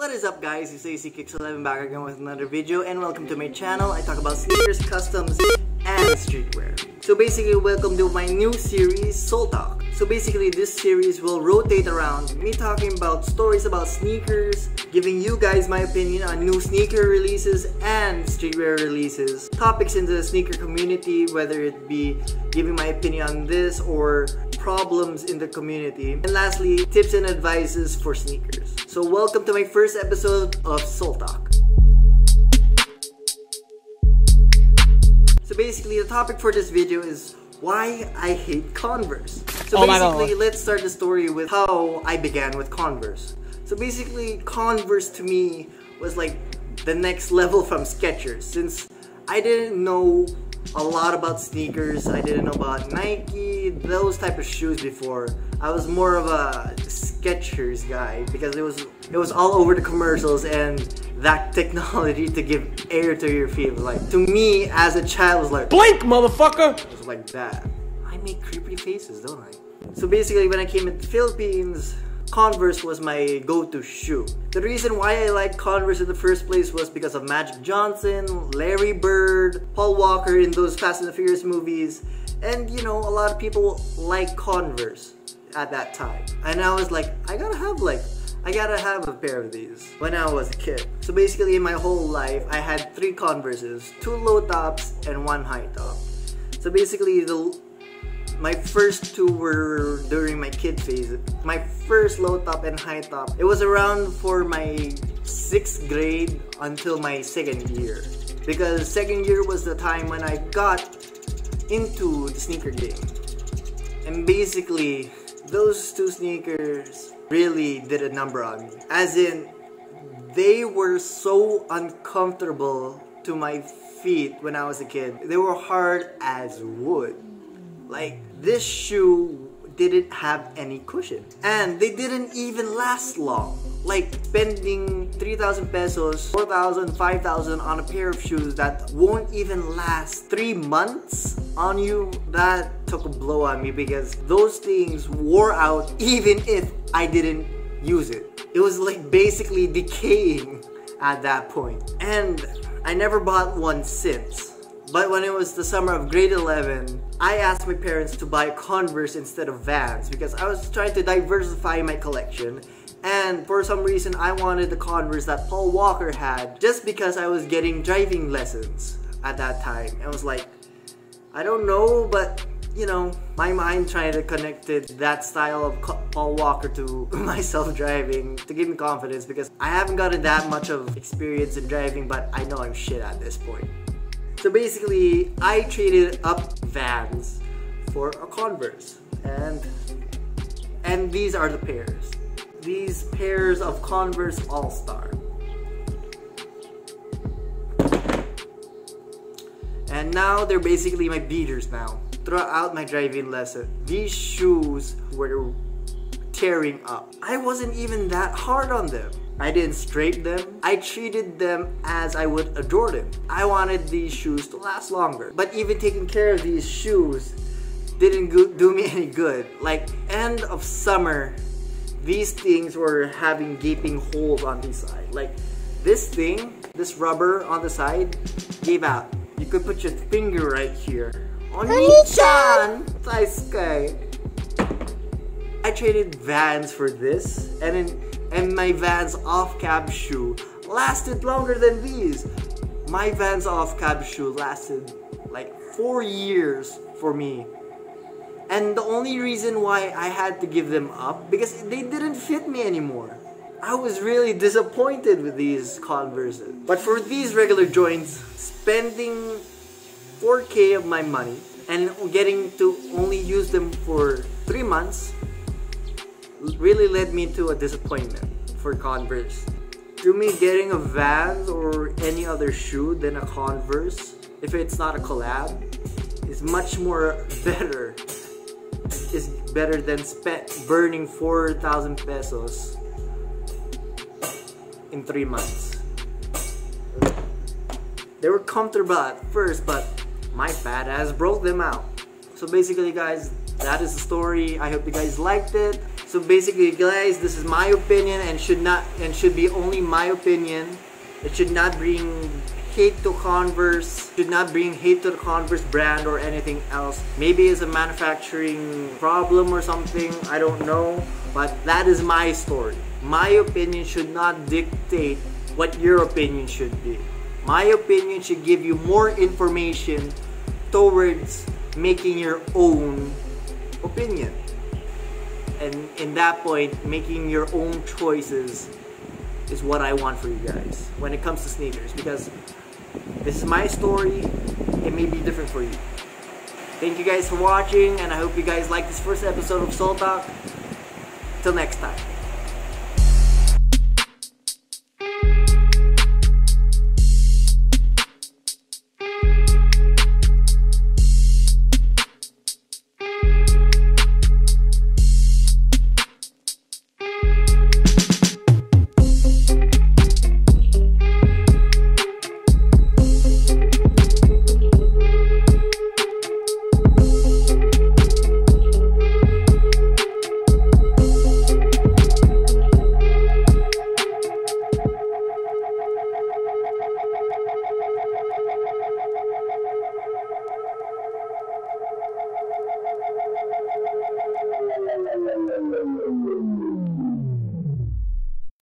What is up guys, it's AC Kicks 11 back again with another video and welcome to my channel. I talk about sneakers, customs, and streetwear. So basically, welcome to my new series, Soul Talk. So basically, this series will rotate around me talking about stories about sneakers, giving you guys my opinion on new sneaker releases and streetwear releases, topics in the sneaker community, whether it be giving my opinion on this or problems in the community, and lastly, tips and advices for sneakers. So welcome to my first episode of Soul Talk. So basically, the topic for this video is why I hate Converse. So Oh basically, let's start the story with how I began with Converse. So basically, Converse to me was like the next level from Skechers since I didn't know a lot about sneakers. I didn't know about Nike, those type of shoes before. I was more of a Skechers guy because it was it was all over the commercials and that technology to give air to your feet like to me as a child was like Blink, motherfucker! it was like that. I make creepy faces, don't I? So basically, when I came into the Philippines, Converse was my go-to shoe. The reason why I liked Converse in the first place was because of Magic Johnson, Larry Bird, Paul Walker in those Fast and the Furious movies, and you know, a lot of people like Converse at that time. And I was like, I gotta have like I gotta have a pair of these when I was a kid. So basically in my whole life, I had three Converses, two low tops and one high top. So basically the my first two were during my kid phase. My first low top and high top. It was around for my sixth grade until my second year. Because second year was the time when I got into the sneaker game. And basically, those two sneakers really did a number on me. As in, they were so uncomfortable to my feet when I was a kid. They were hard as wood. Like, this shoe didn't have any cushion. And they didn't even last long. Like, spending 3,000 pesos, 4,000, 5,000 on a pair of shoes that won't even last 3 months on you, that took a blow on me because those things wore out even if I didn't use it. It was like basically decaying at that point. And I never bought one since. But when it was the summer of grade 11, I asked my parents to buy Converse instead of Vans because I was trying to diversify my collection. And for some reason, I wanted the Converse that Paul Walker had just because I was getting driving lessons at that time. I was like, I don't know, but you know, my mind trying to connected that style of Paul Walker to myself driving to give me confidence because I haven't gotten that much of experience in driving, but I know I'm shit at this point. So basically, I traded up Vans for a Converse, and and these are the pairs. These pairs of Converse All Star. And now they're basically my beaters now. Throughout my driving lesson, these shoes were tearing up. I wasn't even that hard on them. I didn't scrape them. I treated them as I would a Jordan. I wanted these shoes to last longer. But even taking care of these shoes didn't do me any good. Like end of summer, these things were having gaping holes on the side. Like this thing, this rubber on the side, gave out. You could put your finger right here. Oni-chan! Taisuke! I traded Vans for this, and in, and my Vans Half Cab shoe lasted longer than these. My Vans Half Cab shoe lasted like four years for me. And the only reason why I had to give them up because they didn't fit me anymore. I was really disappointed with these Converses. But for these regular joints, spending 4k of my money and getting to only use them for 3 months really led me to a disappointment for Converse. To me, getting a Vans or any other shoe than a Converse, if it's not a collab, is much more better. Is better than spent burning 4,000 pesos in three months. They were comfortable at first, but my fat ass broke them out. So basically, guys, that is the story. I hope you guys liked it. So basically, guys, this is my opinion and should not and should be only my opinion. It should not bring hate to Converse, should not bring hate to the Converse brand or anything else. Maybe it's a manufacturing problem or something, I don't know. But that is my story. My opinion should not dictate what your opinion should be. My opinion should give you more information towards making your own opinion. And in that point, making your own choices is what I want for you guys when it comes to sneakers because this is my story. It may be different for you. Thank you guys for watching and I hope you guys like this first episode of Soul Talk. Till next time.